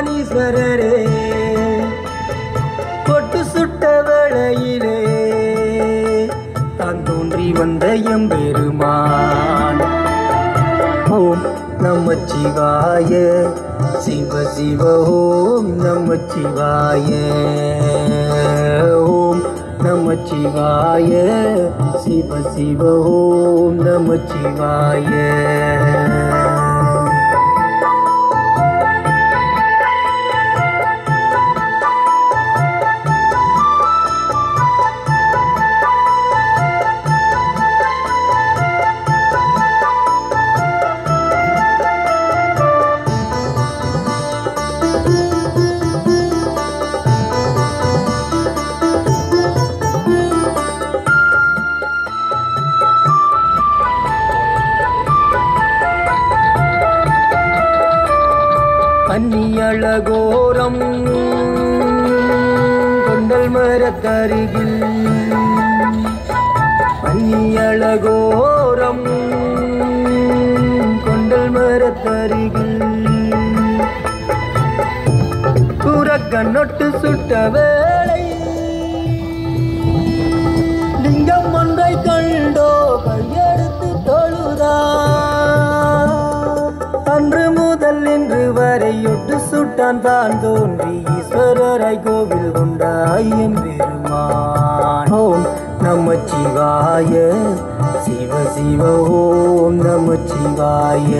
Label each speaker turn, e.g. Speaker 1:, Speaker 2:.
Speaker 1: ஞானீஸ்வரரே ஈஸ்வரரே பொட்டு சுட்ட வளையிலே தான் தோன்றி வந்த எம்பெருமான். ஓம் நம சிவாய சிவ சிவ ஓம் நம சிவாய. ஓம் நம சிவாய சிவ சிவ ஓம் நம சிவாய. கன்னியழகோரம். கொண்டல் மரத்தருகில் பன்னியழகோரம். கொண்டல் மரத்தருகில் குரக்கண்ணொட்டு சுட்ட வேளை முதல் இன்று வரை ஒட்டு சுட்டான் தான் தோன்றி ஈஸ்வரரை கோவில் கொண்டாய் எம்பெருமான் ஓம் நம சிவாய சிவ சிவ ஓம் நம சிவாய.